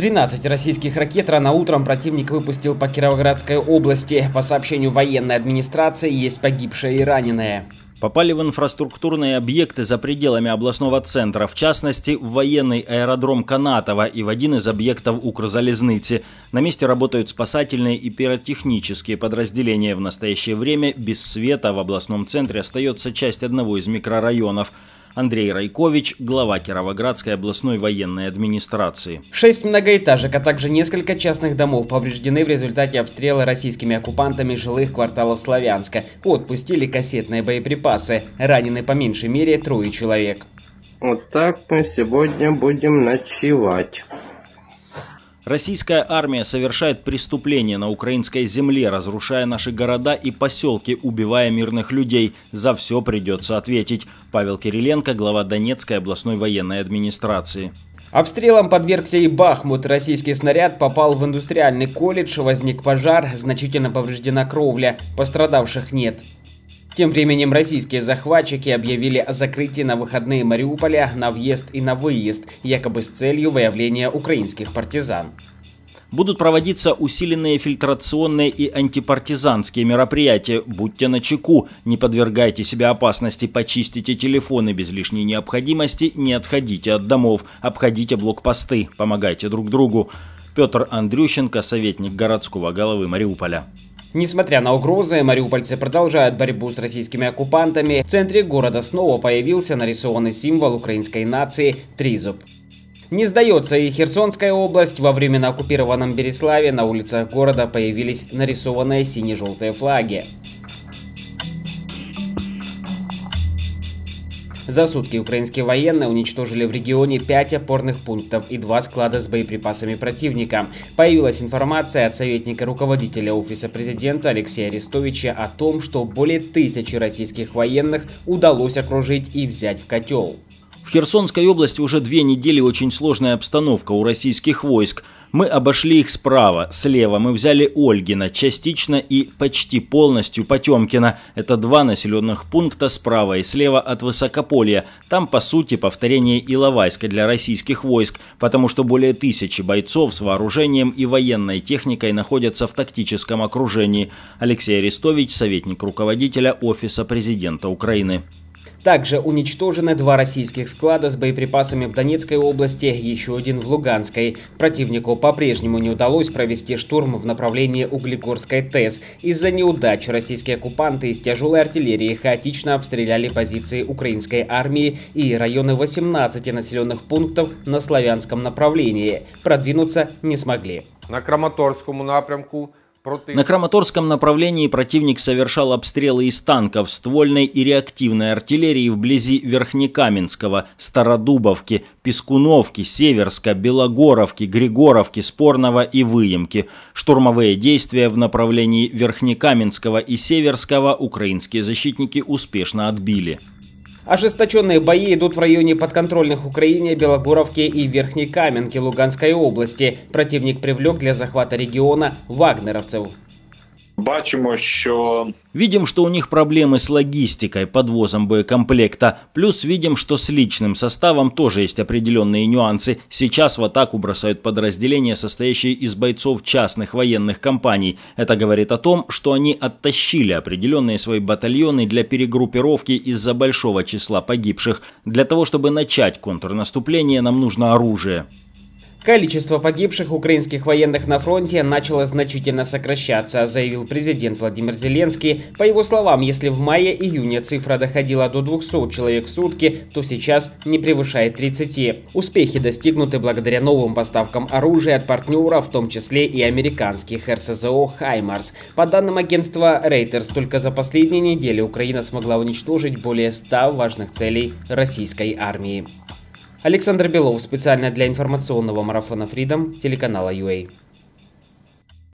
13 российских ракет рано утром противник выпустил по Кировоградской области. По сообщению военной администрации, есть погибшие и раненые. Попали в инфраструктурные объекты за пределами областного центра, в частности, в военный аэродром Канатова и в один из объектов Укрзалезницы. На месте работают спасательные и пиротехнические подразделения. В настоящее время без света в областном центре остается часть одного из микрорайонов. Андрей Райкович, глава Кировоградской областной военной администрации. Шесть многоэтажек, а также несколько частных домов повреждены в результате обстрела российскими оккупантами жилых кварталов Славянска. Отпустили кассетные боеприпасы. Ранены по меньшей мере трое человек. Вот так мы сегодня будем ночевать. Российская армия совершает преступления на украинской земле, разрушая наши города и поселки, убивая мирных людей. За все придется ответить. Павел Кириленко, глава Донецкой областной военной администрации. Обстрелом подвергся и Бахмут. Российский снаряд попал в индустриальный колледж, возник пожар, значительно повреждена кровля. Пострадавших нет. Тем временем российские захватчики объявили о закрытии на выходные Мариуполя на въезд и на выезд, якобы с целью выявления украинских партизан. Будут проводиться усиленные фильтрационные и антипартизанские мероприятия. Будьте начеку, не подвергайте себя опасности, почистите телефоны без лишней необходимости, не отходите от домов, обходите блокпосты, помогайте друг другу. Петр Андрющенко, советник городского головы Мариуполя. Несмотря на угрозы, мариупольцы продолжают борьбу с российскими оккупантами. В центре города снова появился нарисованный символ украинской нации – тризуб. Не сдается и Херсонская область. Во временно оккупированном Береславе на улицах города появились нарисованные сине-желтые флаги. За сутки украинские военные уничтожили в регионе 5 опорных пунктов и 2 склада с боеприпасами противника. Появилась информация от советника руководителя Офиса президента Алексея Арестовича о том, что более тысячи российских военных удалось окружить и взять в котел. В Херсонской области уже две недели очень сложная обстановка у российских войск – мы обошли их справа, слева мы взяли Ольгина, частично и почти полностью Потемкина. Это два населенных пункта справа и слева от Высокополья. Там, по сути, повторение Иловайска для российских войск, потому что более тысячи бойцов с вооружением и военной техникой находятся в тактическом окружении. Алексей Арестович, советник руководителя Офиса президента Украины. Также уничтожены два российских склада с боеприпасами в Донецкой области, еще один в Луганской. Противнику по-прежнему не удалось провести штурм в направлении Углегорской ТЭС. Из-за неудач российские оккупанты из тяжелой артиллерии хаотично обстреляли позиции украинской армии и районы 18 населенных пунктов на славянском направлении. Продвинуться не смогли. На Краматорскому напрямку на Краматорском направлении противник совершал обстрелы из танков, ствольной и реактивной артиллерии вблизи Верхнекаменского, Стародубовки, Пескуновки, Северска, Белогоровки, Григоровки, Спорного и Выемки. Штурмовые действия в направлении Верхнекаменского и Северского украинские защитники успешно отбили. Ожесточенные бои идут в районе подконтрольных Украине, Белогоровки и Верхней Каменки Луганской области. Противник привлек для захвата региона вагнеровцев. Бачимо, що видим, что у них проблемы с логистикой, подвозом боекомплекта. Плюс видим, что с личным составом тоже есть определенные нюансы. Сейчас в атаку бросают подразделения, состоящие из бойцов частных военных компаний. Это говорит о том, что они оттащили определенные свои батальоны для перегруппировки из-за большого числа погибших. Для того, чтобы начать контрнаступление, нам нужно оружие. Количество погибших украинских военных на фронте начало значительно сокращаться, заявил президент Владимир Зеленский. По его словам, если в мае-июне цифра доходила до 200 человек в сутки, то сейчас не превышает 30. Успехи достигнуты благодаря новым поставкам оружия от партнеров, в том числе и американских РСЗО «Хаймарс». По данным агентства Reuters, только за последние недели Украина смогла уничтожить более 100 важных целей российской армии. Александр Белов специально для информационного марафона Freedom телеканала UA.